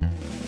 Bye.